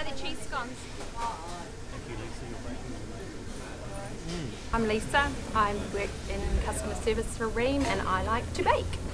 No, the cheese scones. I'm Lisa. I work in customer service for Ream and I like to bake.